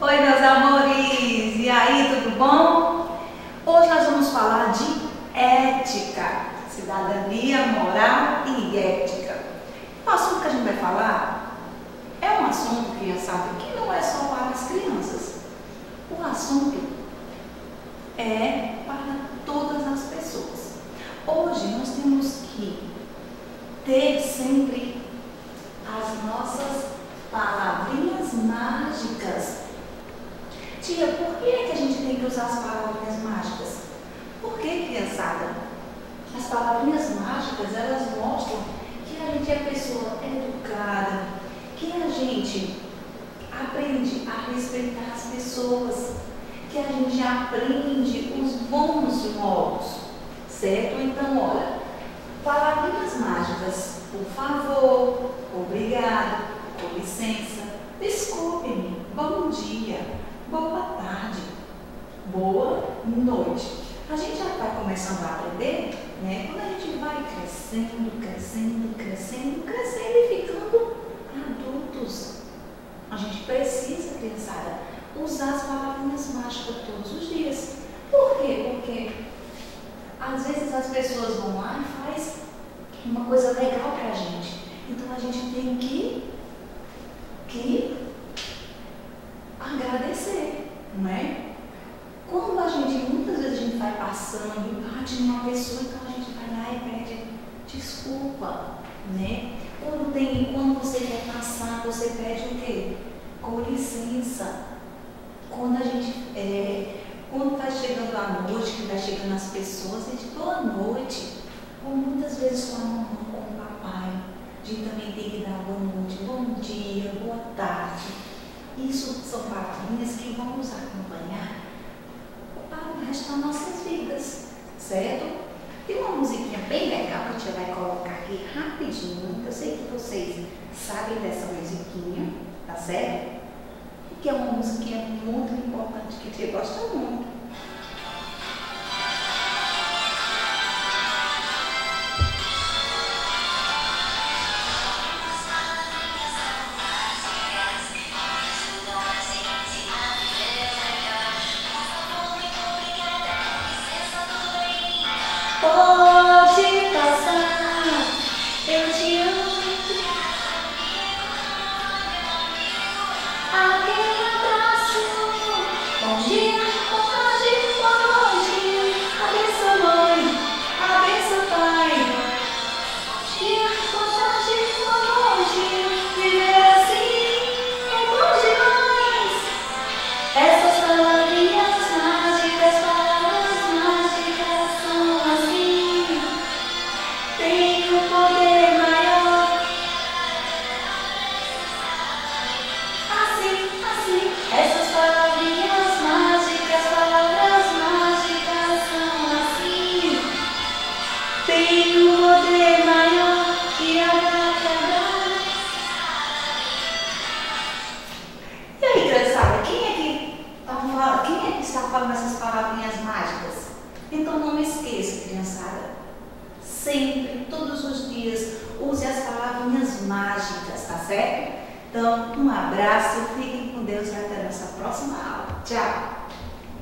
Oi, meus amores! E aí, tudo bom? Hoje nós vamos falar de ética, cidadania, moral e ética. O assunto que a gente vai falar é um assunto, criançada, que não é só para as crianças. O assunto é para todas as pessoas. Hoje nós temos que ter sempre as nossas palavrinhas mágicas Tia, por que, é que a gente tem que usar as palavrinhas mágicas? Por que, criançada? As palavrinhas mágicas, elas mostram que a gente é pessoa educada, que a gente aprende a respeitar as pessoas, que a gente aprende os bons modos, certo? Então, olha, palavrinhas mágicas, por favor, obrigado, com licença, desculpe-me, bom dia, boa tarde, noite. A gente já está começando a aprender, né? Quando a gente vai crescendo, crescendo, crescendo, crescendo e ficando adultos. A gente precisa, criançada, usar as palavrinhas mágicas todos os dias. Por quê? Porque às vezes as pessoas vão lá e faz uma coisa legal para a gente. Então a gente tem que, que agradecer, não é? Quando a gente, muitas vezes a gente vai passando e bate numa pessoa, então a gente vai lá e pede desculpa, né? Quando, tem, quando você quer passar, você pede o quê? Com licença. Quando a gente, é, quando está chegando a noite, que está chegando as pessoas, a gente, boa noite. Ou muitas vezes com a mamãe, com o papai, a gente também tem que dar boa noite, bom dia, boa tarde. Isso são palavrinhas que vão nos acompanhar para o resto das nossas vidas, certo? Tem uma musiquinha bem legal que a tia vai colocar aqui rapidinho. Eu sei que vocês sabem dessa musiquinha, tá certo? Que é uma musiquinha muito importante que a tia gosta muito. 星がさ Então não esqueça, criançada. Sempre, todos os dias, use as palavrinhas mágicas, tá certo? Então, um abraço, fiquem com Deus e até a nossa próxima aula. Tchau!